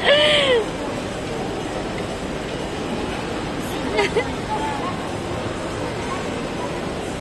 Ha ha ha.